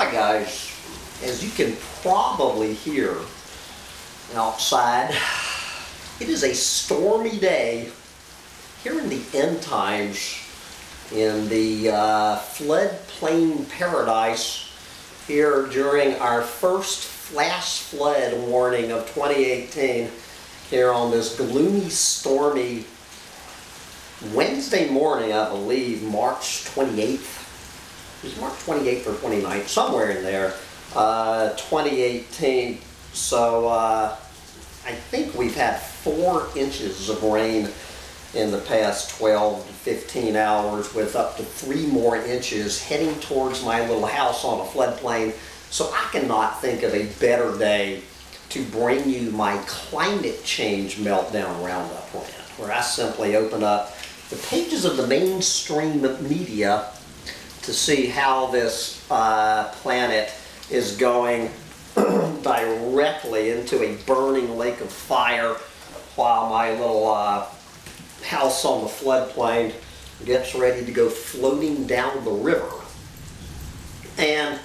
Hi guys, as you can probably hear outside, it is a stormy day here in the end times in the uh, floodplain paradise here during our first flash flood warning of 2018 here on this gloomy, stormy Wednesday morning, I believe, March 28th it was March 28th or 29th, somewhere in there, uh, 2018. So uh, I think we've had four inches of rain in the past 12 to 15 hours with up to three more inches heading towards my little house on a floodplain. So I cannot think of a better day to bring you my climate change meltdown roundup where I simply open up the pages of the mainstream media to see how this uh, planet is going directly into a burning lake of fire while my little uh, house on the floodplain gets ready to go floating down the river. And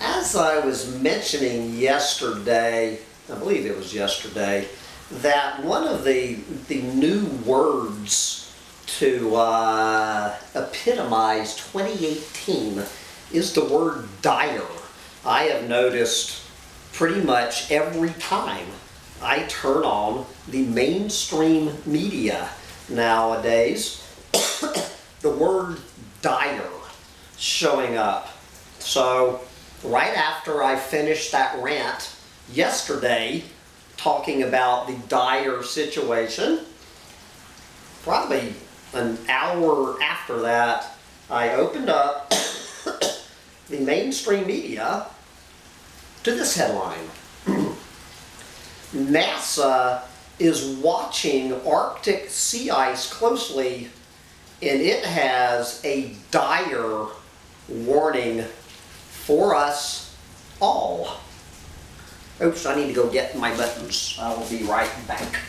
as I was mentioning yesterday, I believe it was yesterday, that one of the, the new words to uh, epitomize 2018 is the word dire. I have noticed pretty much every time I turn on the mainstream media nowadays, the word dire showing up. So right after I finished that rant yesterday talking about the dire situation, probably an hour after that, I opened up the mainstream media to this headline. NASA is watching Arctic sea ice closely and it has a dire warning for us all. Oops, I need to go get my buttons. I will be right back.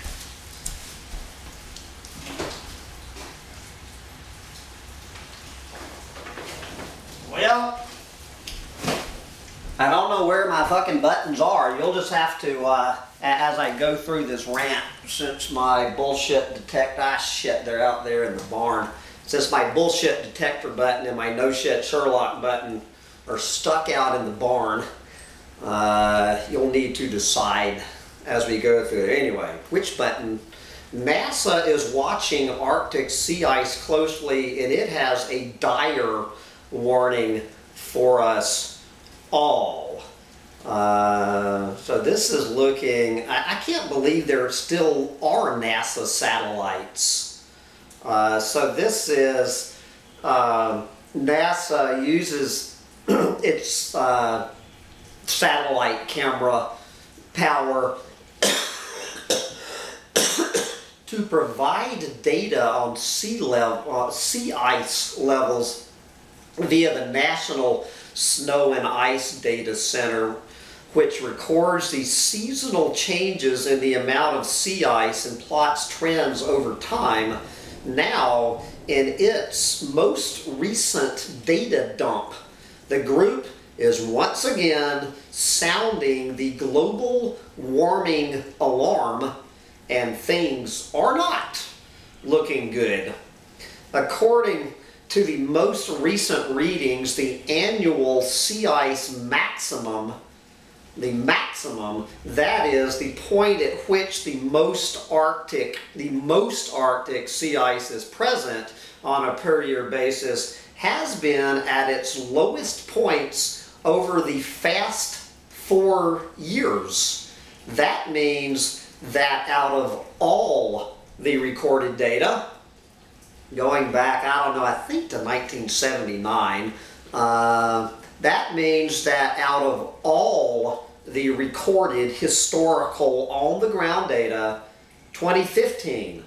I don't know where my fucking buttons are. You'll just have to, uh, as I go through this rant, since my bullshit detect, ah shit, they're out there in the barn. Since my bullshit detector button and my no shit Sherlock button are stuck out in the barn, uh, you'll need to decide as we go through it. Anyway, which button? NASA is watching Arctic sea ice closely and it has a dire warning for us all. Uh, so this is looking, I, I, can't believe there still are NASA satellites. Uh, so this is, uh, NASA uses its uh, satellite camera power to provide data on sea level, uh, sea ice levels via the National Snow and Ice Data Center, which records these seasonal changes in the amount of sea ice and plots trends over time. Now, in its most recent data dump, the group is once again sounding the global warming alarm, and things are not looking good. According to the most recent readings, the annual sea ice maximum, the maximum, that is the point at which the most Arctic, the most Arctic sea ice is present on a per year basis, has been at its lowest points over the fast four years. That means that out of all the recorded data, going back, I don't know, I think to 1979. Uh, that means that out of all the recorded historical on-the-ground data, 2015,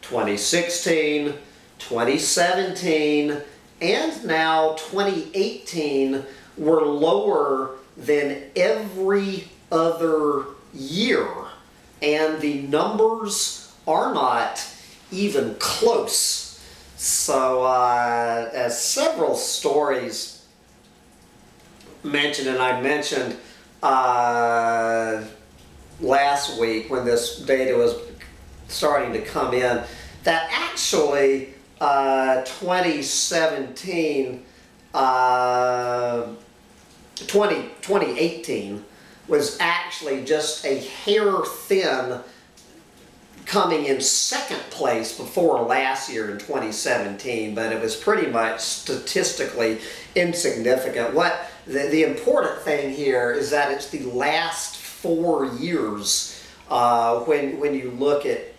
2016, 2017, and now 2018 were lower than every other year. And the numbers are not even close so, uh, several stories mentioned, and I mentioned uh, last week when this data was starting to come in, that actually uh, 2017, uh, 20, 2018 was actually just a hair thin coming in second place before last year in 2017, but it was pretty much statistically insignificant. What the, the important thing here is that it's the last four years uh, when, when you look at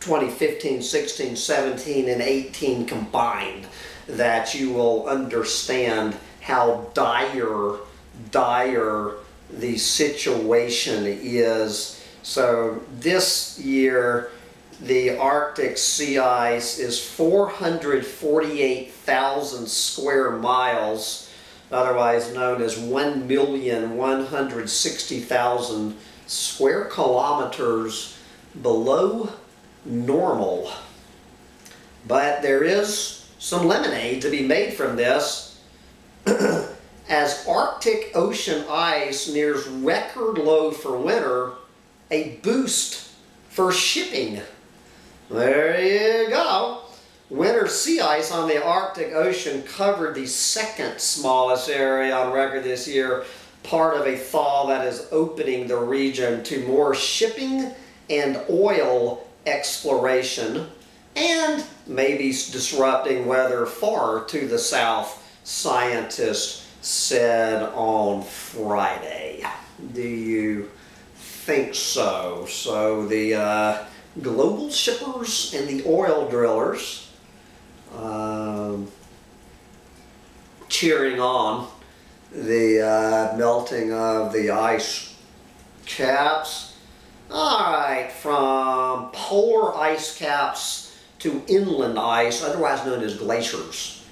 2015, 16, 17, and 18 combined that you will understand how dire, dire the situation is. So this year, the Arctic sea ice is 448,000 square miles, otherwise known as 1,160,000 square kilometers below normal. But there is some lemonade to be made from this. As Arctic Ocean ice nears record low for winter, a boost for shipping. There you go. Winter sea ice on the Arctic Ocean covered the second smallest area on record this year, part of a thaw that is opening the region to more shipping and oil exploration and maybe disrupting weather far to the south, scientists said on Friday. Do you think so? So the uh, global shippers and the oil drillers um, cheering on the uh, melting of the ice caps all right, from polar ice caps to inland ice, otherwise known as glaciers.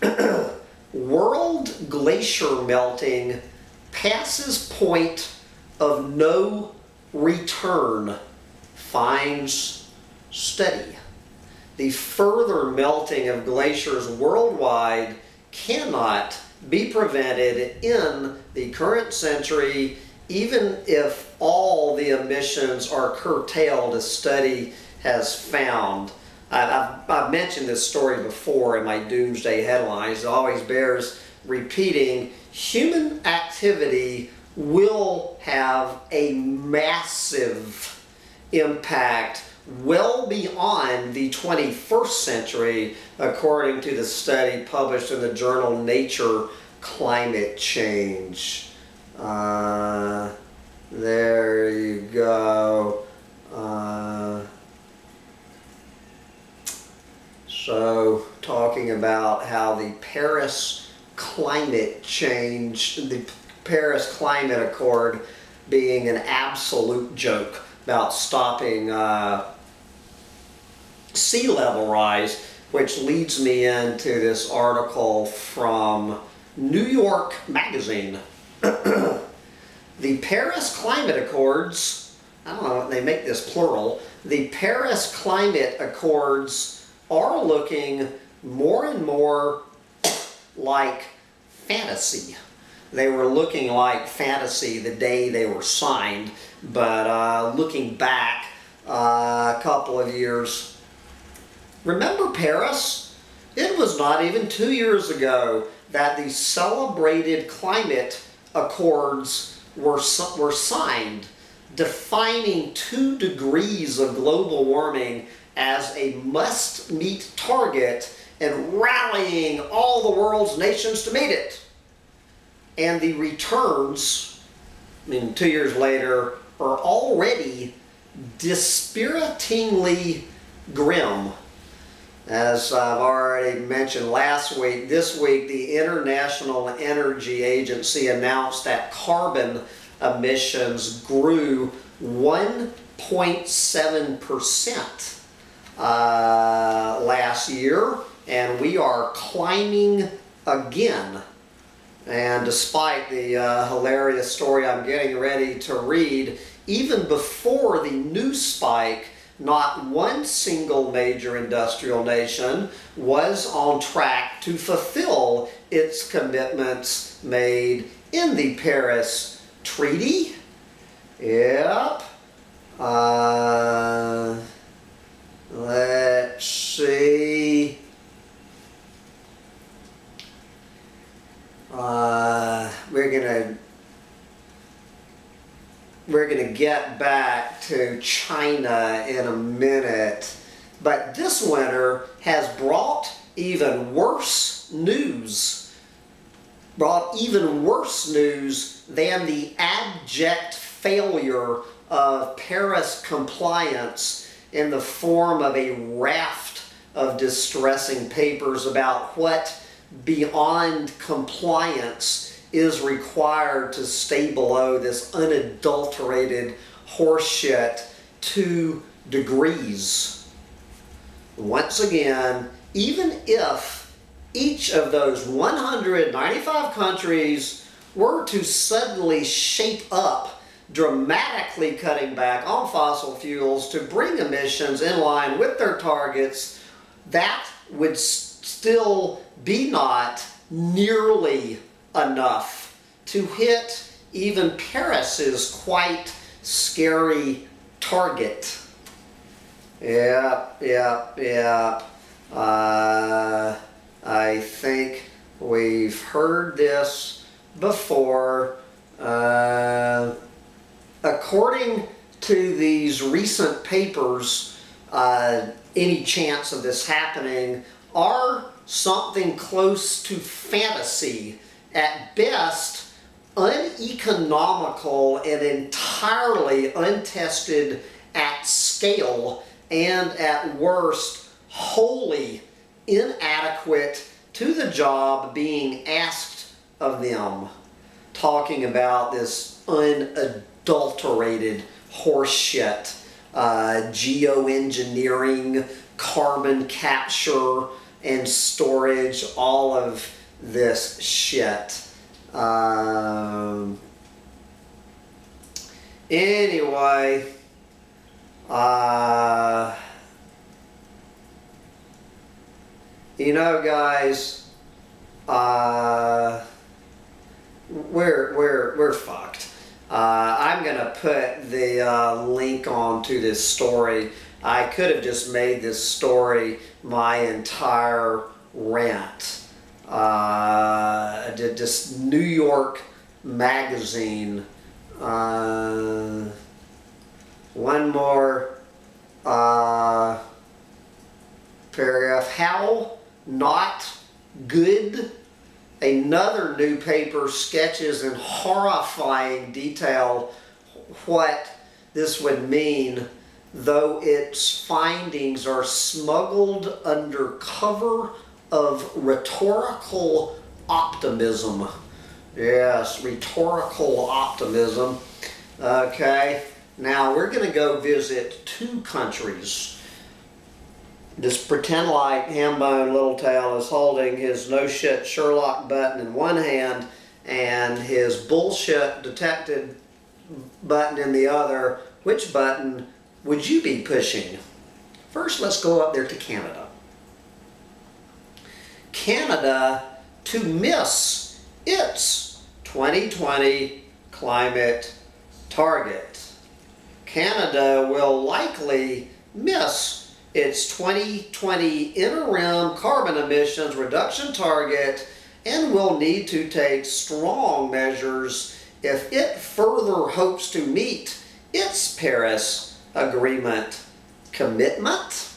World glacier melting passes point of no return, finds study. The further melting of glaciers worldwide cannot be prevented in the current century even if all the emissions are curtailed, a study has found. I've, I've, mentioned this story before in my doomsday headlines. It always bears repeating. Human activity will have a massive impact well beyond the 21st century, according to the study published in the journal Nature Climate Change. Uh, there you go. Uh, so talking about how the Paris climate change, the Paris Climate Accord being an absolute joke about stopping uh, sea level rise, which leads me into this article from New York Magazine. the Paris Climate Accords, I don't know, they make this plural, the Paris Climate Accords are looking more and more like fantasy. They were looking like fantasy the day they were signed, but uh, looking back uh, a couple of years, remember Paris? It was not even two years ago that the celebrated climate accords were, were signed defining two degrees of global warming as a must-meet target and rallying all the world's nations to meet it. And the returns, I mean, two years later, are already dispiritingly grim as I've already mentioned last week, this week the International Energy Agency announced that carbon emissions grew 1.7% uh, last year, and we are climbing again. And despite the uh, hilarious story I'm getting ready to read, even before the new spike, not one single major industrial nation was on track to fulfill its commitments made in the Paris Treaty. Yep. Uh, let's see. Uh, we're gonna we're gonna get back to China in a minute, but this winter has brought even worse news. Brought even worse news than the abject failure of Paris compliance in the form of a raft of distressing papers about what beyond compliance is required to stay below this unadulterated horseshit two degrees. Once again, even if each of those 195 countries were to suddenly shape up dramatically cutting back on fossil fuels to bring emissions in line with their targets, that would still be not nearly enough to hit even Paris's quite scary target. Yep, yep, yep. Uh, I think we've heard this before. Uh, according to these recent papers, uh, any chance of this happening are something close to fantasy. At best, uneconomical and entirely untested at scale, and at worst, wholly inadequate to the job being asked of them. Talking about this unadulterated horseshit, uh, geoengineering, carbon capture, and storage, all of this shit. Um, anyway, uh, you know, guys, uh, we're we're we're fucked. Uh, I'm gonna put the uh, link onto this story. I could have just made this story my entire rant. Uh, just New York Magazine. Uh, one more uh, paragraph. How not good. Another new paper sketches in horrifying detail what this would mean though its findings are smuggled under cover of rhetorical optimism. Yes, rhetorical optimism. Okay, now we're going to go visit two countries. This pretend like Hambone Littletail is holding his no shit Sherlock button in one hand and his bullshit detected button in the other. Which button would you be pushing? First, let's go up there to Canada. Canada to miss its 2020 climate target. Canada will likely miss its 2020 interim carbon emissions reduction target and will need to take strong measures if it further hopes to meet its Paris Agreement commitment.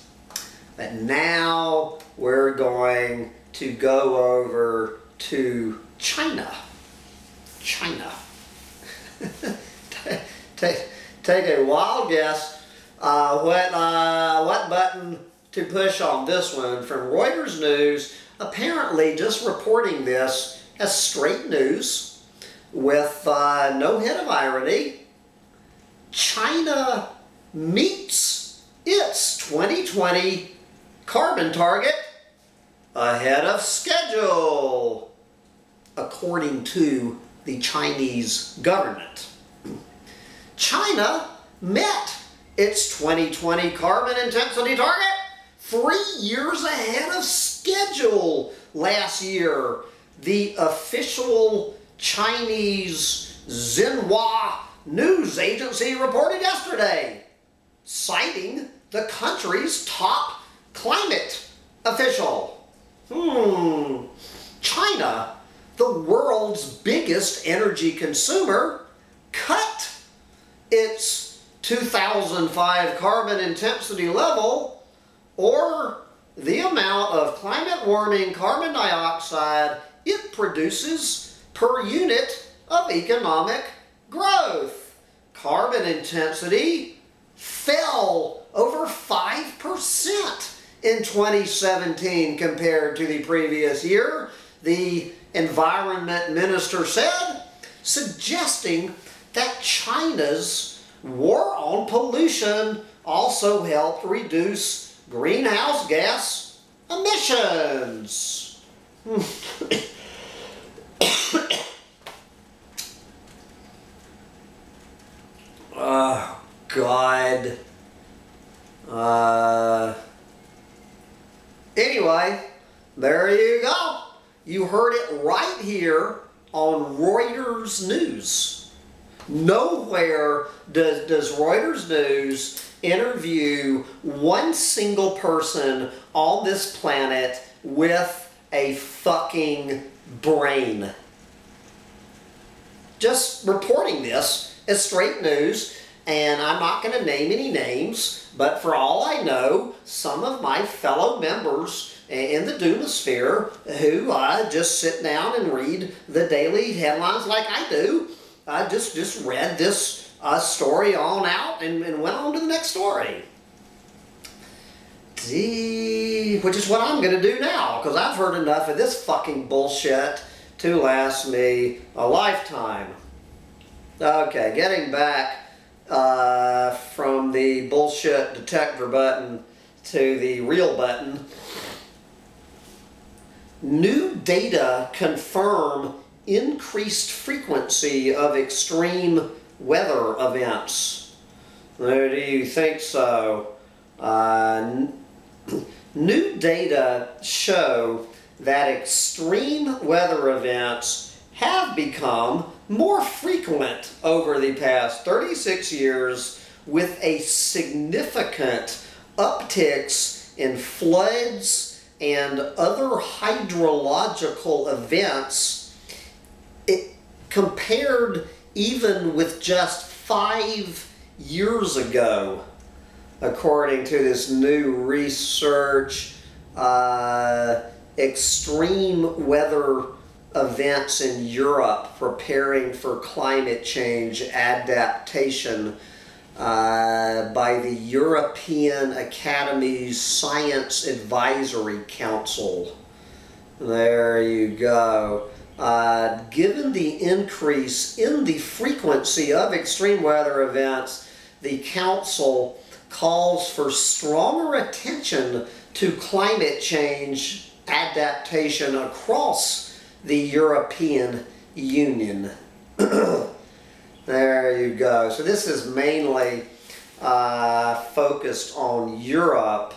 But now we're going to go over to China. China. take, take a wild guess uh, what, uh, what button to push on this one from Reuters News. Apparently, just reporting this as straight news with uh, no hint of irony. China meets its 2020 carbon target ahead of schedule, according to the Chinese government. China met its 2020 carbon intensity target three years ahead of schedule last year. The official Chinese Xinhua news agency reported yesterday, citing the country's top climate official. Hmm. China, the world's biggest energy consumer, cut its 2005 carbon intensity level or the amount of climate warming carbon dioxide it produces per unit of economic growth. Carbon intensity fell over 5% in 2017 compared to the previous year, the environment minister said, suggesting that China's war on pollution also helped reduce greenhouse gas emissions. oh, God. Uh, anyway, there you go. You heard it right here on Reuters News. Nowhere does, does Reuters News interview one single person on this planet with a fucking brain. Just reporting this as straight news, and I'm not going to name any names, but for all I know, some of my fellow members in the Doomosphere who uh, just sit down and read the daily headlines like I do, I just, just read this uh, story on out and, and went on to the next story. See, which is what I'm going to do now, because I've heard enough of this fucking bullshit to last me a lifetime. Okay, getting back uh, from the bullshit detector button to the real button. New data confirm increased frequency of extreme weather events. Do you think so? Uh, new data show that extreme weather events have become more frequent over the past 36 years with a significant upticks in floods and other hydrological events it compared even with just five years ago according to this new research uh, extreme weather events in Europe preparing for climate change adaptation uh, by the European Academies' Science Advisory Council. There you go. Uh, given the increase in the frequency of extreme weather events, the Council calls for stronger attention to climate change adaptation across the European Union. there you go. So this is mainly uh, focused on Europe,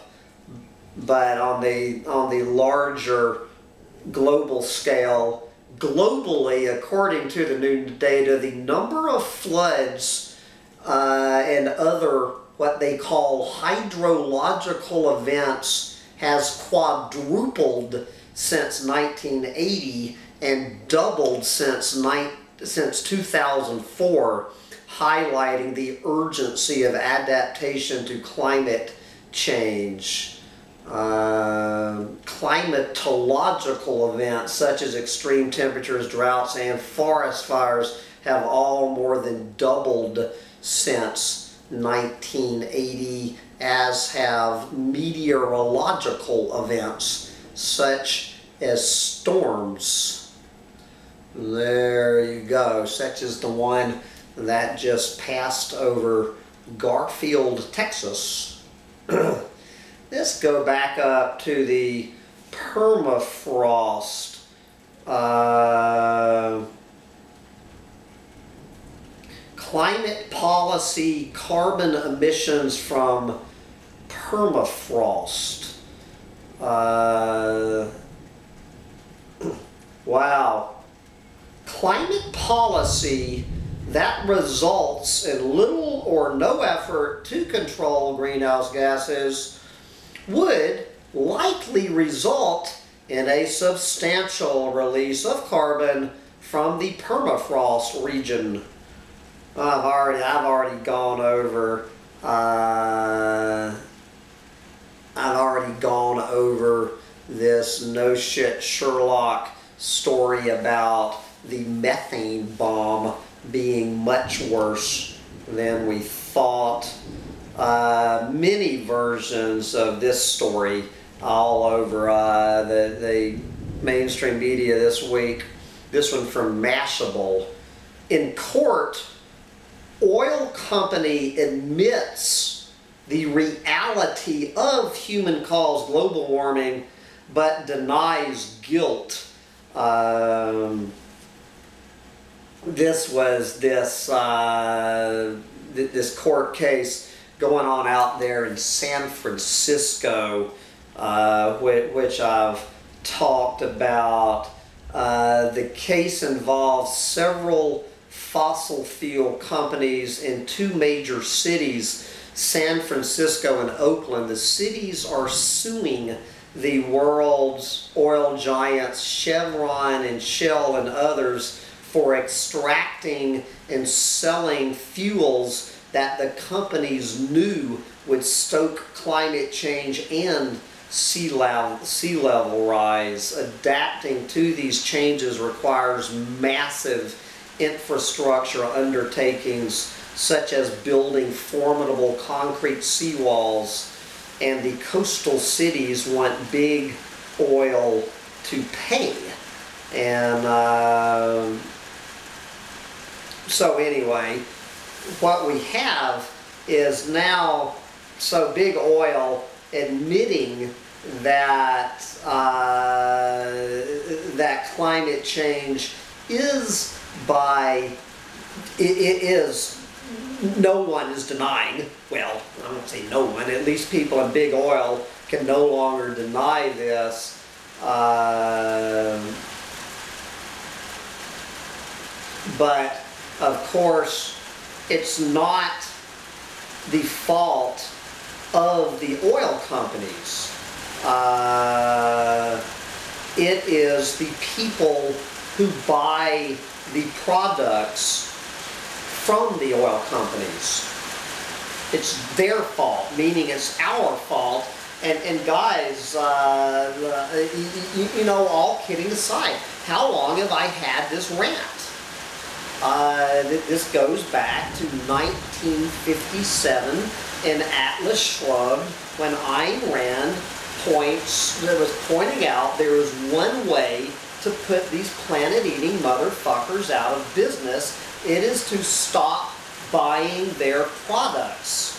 but on the on the larger global scale, globally, according to the new data, the number of floods uh, and other what they call hydrological events has quadrupled since 1980 and doubled since, since 2004, highlighting the urgency of adaptation to climate change. Uh, climatological events such as extreme temperatures, droughts, and forest fires have all more than doubled since 1980, as have meteorological events such as storms. There you go, such as the one that just passed over Garfield, Texas. Let's go back up to the permafrost. Uh, climate policy carbon emissions from permafrost. Uh, wow. climate policy that results in little or no effort to control greenhouse gases would likely result in a substantial release of carbon from the permafrost region. I've already, I've already gone over, uh, I've already gone over this no shit Sherlock story about the methane bomb being much worse than we thought. Uh, many versions of this story all over uh, the, the mainstream media this week. This one from Mashable. In court, oil company admits the reality of human caused global warming but denies guilt. Um, this was this uh, th this court case going on out there in San Francisco, uh, which, which, I've talked about. Uh, the case involves several fossil fuel companies in two major cities, San Francisco and Oakland. The cities are suing the world's oil giants, Chevron and Shell and others, for extracting and selling fuels that the companies knew would stoke climate change and sea level, sea level rise. Adapting to these changes requires massive infrastructure undertakings such as building formidable concrete seawalls and the coastal cities want big oil to pay. And uh, so anyway, what we have is now so big oil admitting that uh, that climate change is by it, it is no one is denying well I won't say no one at least people in big oil can no longer deny this uh, but of course it's not the fault of the oil companies. Uh, it is the people who buy the products from the oil companies. It's their fault, meaning it's our fault. And, and guys, uh, you, you know, all kidding aside, how long have I had this rant? Uh, this goes back to 1957 in Atlas Shrugged when Ayn Rand points, that was pointing out there is one way to put these planet-eating motherfuckers out of business. It is to stop buying their products.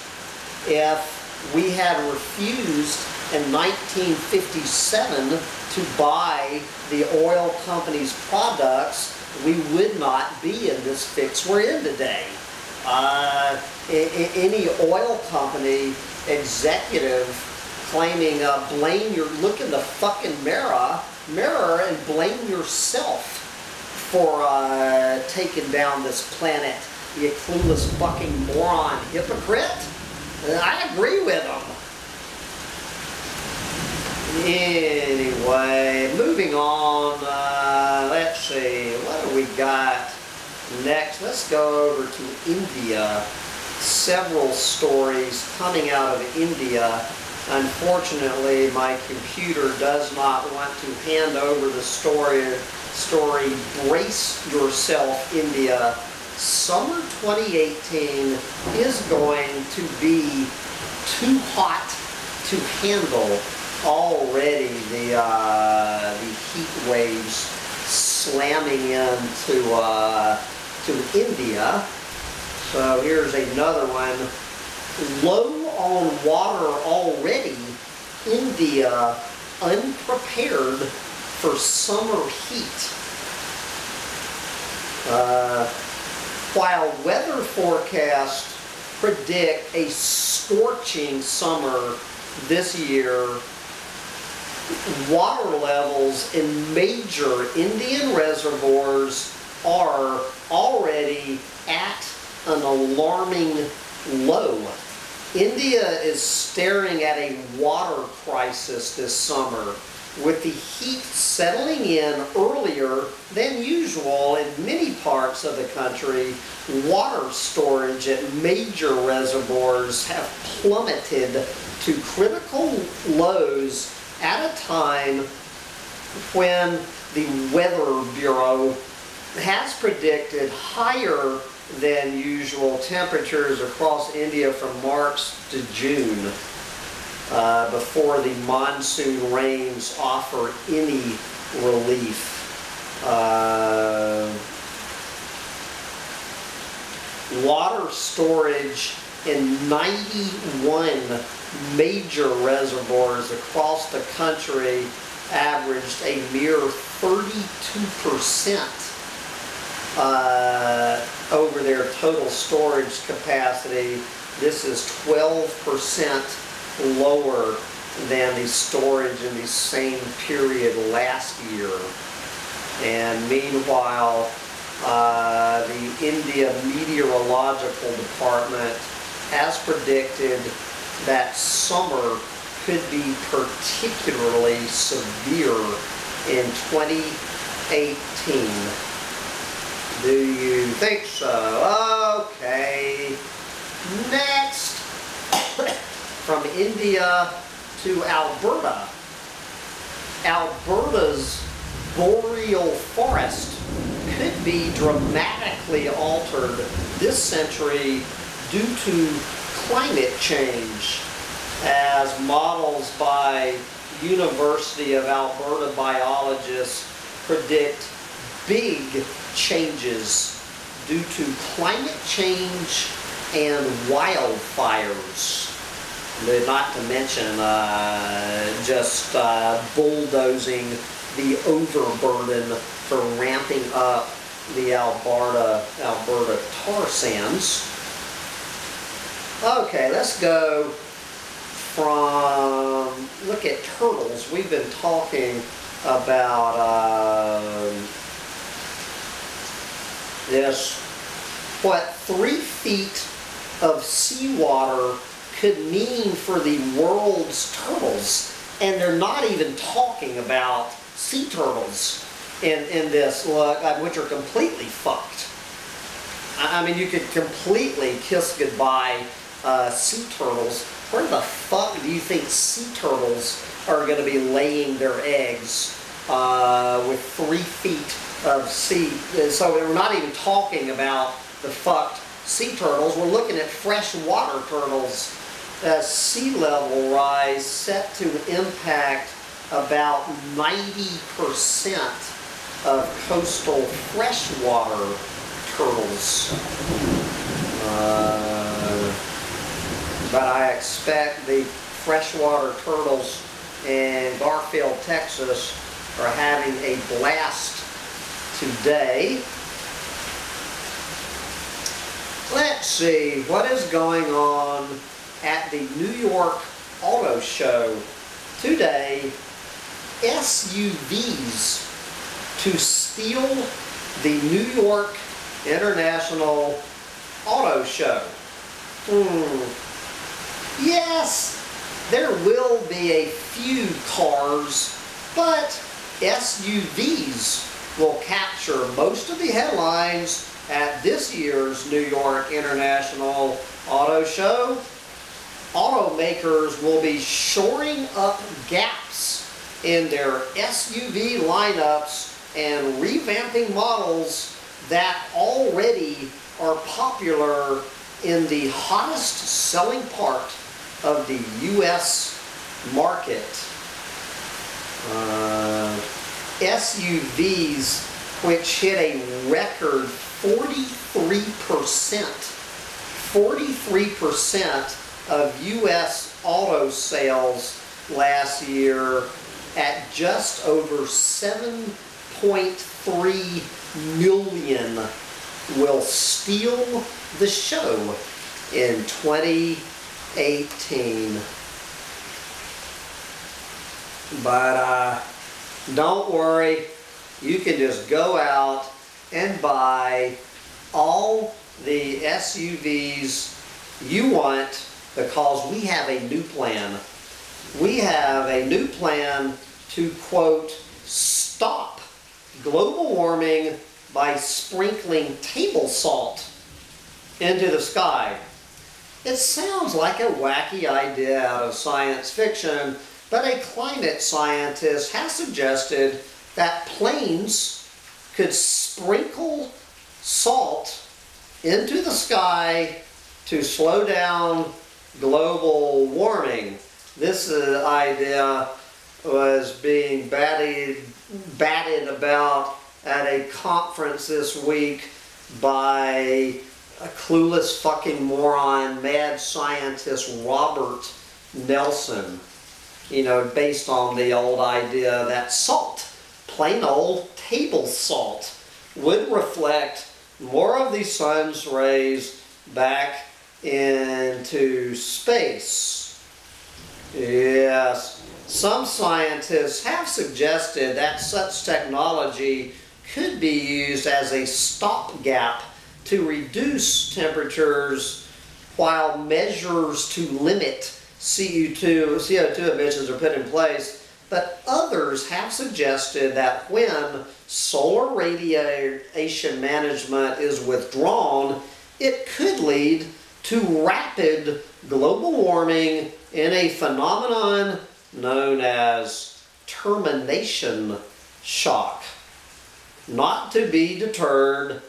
If we had refused in 1957 to buy the oil company's products, we would not be in this fix we're in today. Uh, any oil company executive claiming uh, blame your look in the fucking mirror mirror and blame yourself for uh, taking down this planet you clueless fucking moron hypocrite I agree with him. Anyway, moving on, uh, let's see, what do we got next? Let's go over to India. Several stories coming out of India. Unfortunately, my computer does not want to hand over the story, story Brace Yourself India. Summer 2018 is going to be too hot to handle already the, uh, the heat waves slamming into uh, to India. So here's another one. Low on water already, India unprepared for summer heat. Uh, while weather forecasts predict a scorching summer this year, water levels in major Indian reservoirs are already at an alarming low. India is staring at a water crisis this summer with the heat settling in earlier than usual in many parts of the country, water storage at major reservoirs have plummeted to critical lows at a time when the Weather Bureau has predicted higher than usual temperatures across India from March to June uh, before the monsoon rains offer any relief. Uh, water storage in 91 major reservoirs across the country averaged a mere 32% uh, over their total storage capacity. This is 12% lower than the storage in the same period last year. And meanwhile, uh, the India Meteorological Department has predicted that summer could be particularly severe in 2018. Do you think so? Okay. Next from India to Alberta. Alberta's boreal forest could be dramatically altered this century due to climate change as models by University of Alberta biologists predict big changes due to climate change and wildfires not to mention uh, just uh, bulldozing the overburden for ramping up the Alberta, Alberta tar sands. Okay, let's go from, look at turtles. We've been talking about uh, this, what, three feet of seawater could mean for the world's turtles. And they're not even talking about sea turtles in, in this look, uh, which are completely fucked. I mean, you could completely kiss goodbye uh, sea turtles. Where the fuck do you think sea turtles are going to be laying their eggs uh, with three feet of sea? So we're not even talking about the fucked sea turtles. We're looking at freshwater turtles uh, sea level rise set to impact about 90% of coastal freshwater turtles. Uh, but I expect the freshwater turtles in Garfield, Texas are having a blast today. Let's see, what is going on at the New York Auto Show today, SUVs to steal the New York International Auto Show. Hmm. Yes, there will be a few cars, but SUVs will capture most of the headlines at this year's New York International Auto Show automakers will be shoring up gaps in their SUV lineups and revamping models that already are popular in the hottest selling part of the U.S. market. Uh, SUVs, which hit a record 43%, 43% of U.S. auto sales last year at just over 7.3 million will steal the show in 2018. But uh, don't worry, you can just go out and buy all the SUVs you want because we have a new plan. We have a new plan to quote, stop global warming by sprinkling table salt into the sky. It sounds like a wacky idea out of science fiction, but a climate scientist has suggested that planes could sprinkle salt into the sky to slow down global warming. This uh, idea was being batted, batted about at a conference this week by a clueless fucking moron, mad scientist Robert Nelson. You know, based on the old idea that salt, plain old table salt, would reflect more of the sun's rays back into space. Yes, some scientists have suggested that such technology could be used as a stopgap to reduce temperatures while measures to limit CO2, CO2 emissions are put in place. But others have suggested that when solar radiation management is withdrawn, it could lead to rapid global warming in a phenomenon known as termination shock. Not to be deterred,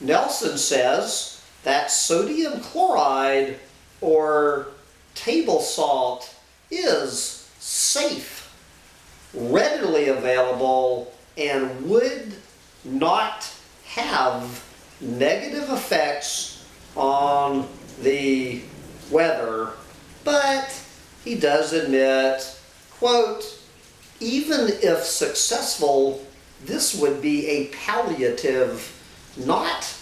Nelson says that sodium chloride or table salt is safe, readily available, and would not have negative effects on the weather. But he does admit, quote, even if successful, this would be a palliative, not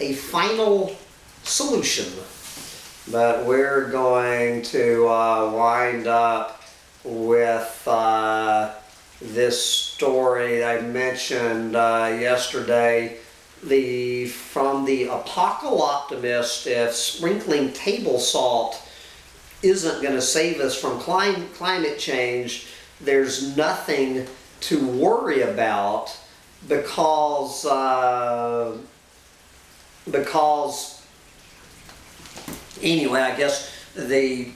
a final solution. But we're going to uh, wind up with uh, this story I mentioned uh, yesterday. The from the apocalyptimist, if sprinkling table salt isn't going to save us from clim climate change, there's nothing to worry about because uh, because anyway, I guess the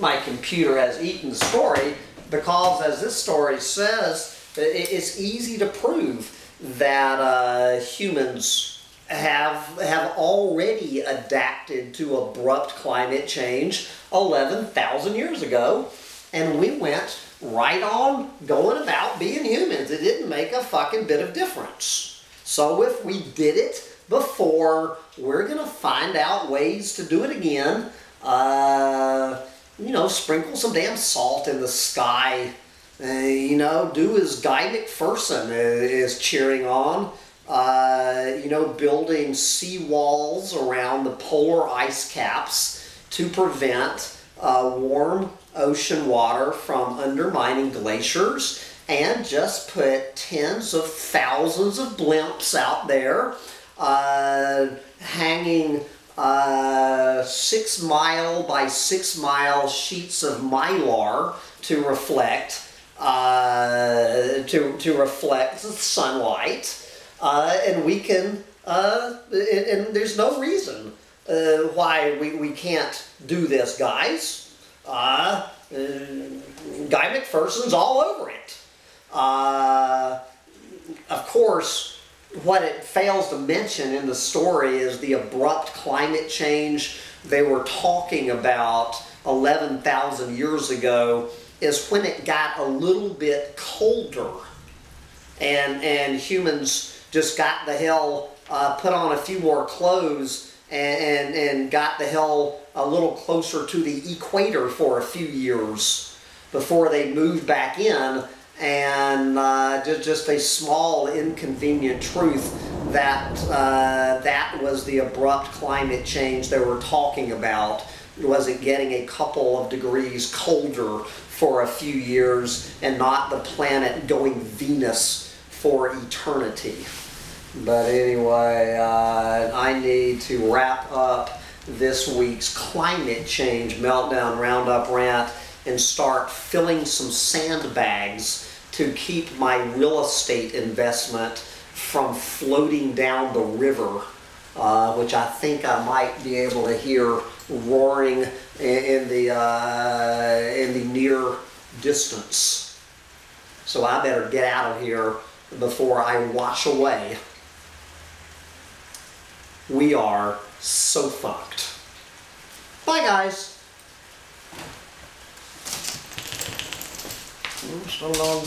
my computer has eaten the story because as this story says, it's easy to prove that uh, humans have have already adapted to abrupt climate change 11,000 years ago and we went right on going about being humans. It didn't make a fucking bit of difference. So if we did it before, we're going to find out ways to do it again. Uh, you know, sprinkle some damn salt in the sky. Uh, you know, do as Guy McPherson is cheering on. Uh, you know, building sea walls around the polar ice caps to prevent uh, warm ocean water from undermining glaciers and just put tens of thousands of blimps out there uh, hanging uh, six mile by six mile sheets of mylar to reflect uh, to, to reflect sunlight uh, and we can uh, and, and, there's no reason uh, why we, we can't do this guys uh, Guy McPherson's all over it. Uh, of course, what it fails to mention in the story is the abrupt climate change they were talking about 11,000 years ago is when it got a little bit colder and, and humans just got the hell, uh, put on a few more clothes and, and, and got the hell a little closer to the equator for a few years before they moved back in. And uh, just, just a small inconvenient truth that uh, that was the abrupt climate change they were talking about was it getting a couple of degrees colder for a few years and not the planet going Venus for eternity. But anyway, uh, I need to wrap up this week's climate change meltdown roundup rant and start filling some sandbags to keep my real estate investment from floating down the river, uh, which I think I might be able to hear roaring in, the uh, in the near distance. So I better get out of here before I wash away. We are so fucked. Bye, guys. Hmm, Still on